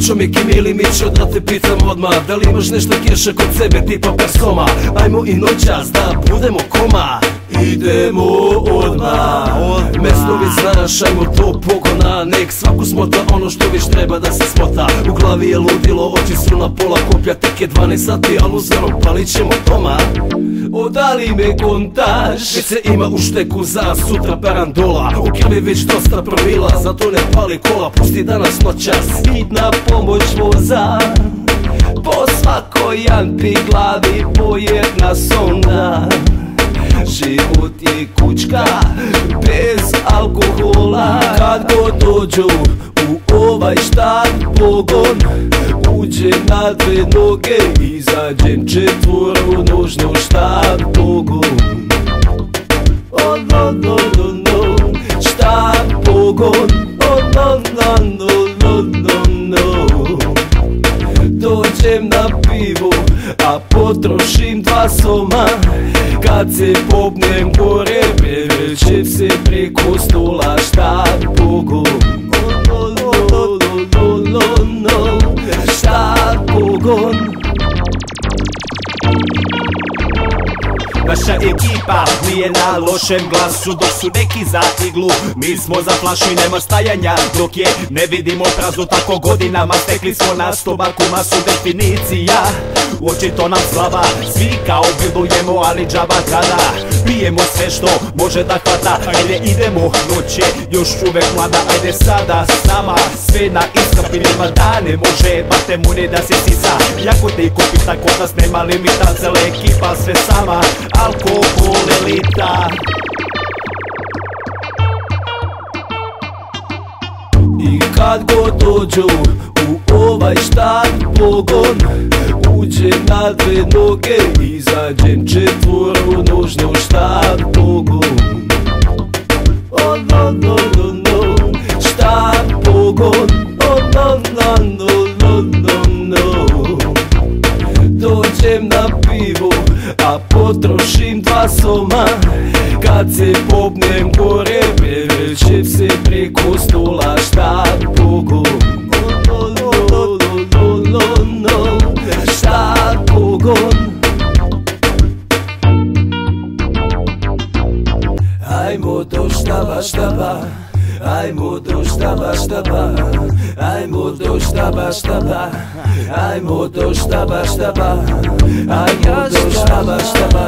Slušao mi Kimili Mićo da te pitam odmah Da li imaš nešto keša kod sebe tipa persoma Ajmo i noćas da budemo koma. Idemo odmah. Mesto već znaš, ajmo to pogona Nek svaku smota ono što viš treba da se smota. U glavi je ludilo, oči su na pola kopja Tek je 12 sati, al uzmano palit ćemo doma Odali me kontaž. Već se ima u šteku za sutra parandola. U krvi već dosta promila, zato ne pali kola. Pusti danas noćas, hitna pomoć voza. Po svakoj anti glavi po jedna sonda. Život je kućka bez alkohola. Kad god dođu u ovaj štan pogon Uđe na dve noge, izađem četvoro nožno štan pogon. Oh no no no no, na pivo, a potrošim dva soma. Kad se popnem gore, pogon Naša ekipa nije na lošem glasu Dok su neki za iglu. Mi smo za flašu i nema stajanja Dok je ne vidimo prazno tako godinama Stekli smo na stomaku masu definicija. Očito nam slava Svi kao bildujemo ali džaba kada Pijemo sve što može da hvata. Ajde. Idemo noće još uvek mlada. Ajde sada sama sve na iskapinima Da ne može bate mu ne da se sisa. Jako te i tako nas nema limita. Cela ekipa sve sama Alkohol elita. I kad god dođu u ovaj štan pogon na dve noge, izađem četvoro nožno štan pogon Oh no no no no, no no no no no na pivo, a potrošim dva soma. Kad se popnem gore, će se preko stola štat Ai mudou, estava, estava. Ai mudou, estava, estava. Ai mudou, estava, estava. Ai mudou, estava, estava. Ai mudou, estava, estava.